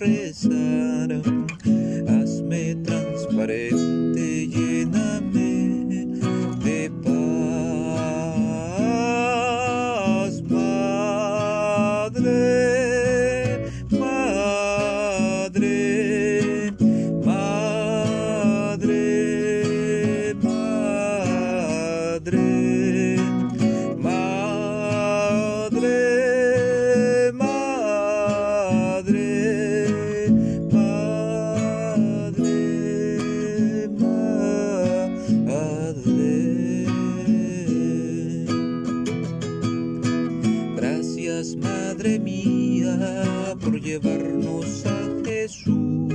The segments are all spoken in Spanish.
reza. Gracias, Madre mía, por llevarnos a Jesús.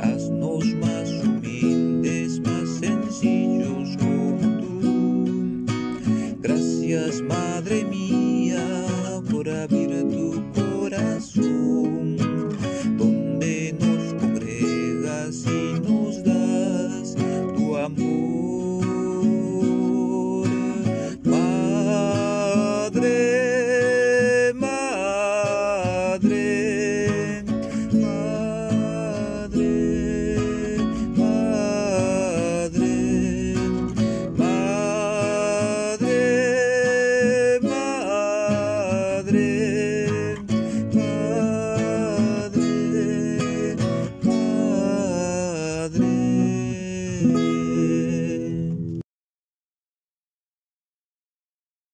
Haznos más humildes, más sencillos como tú. Gracias, Madre mía, por abrir tu corazón.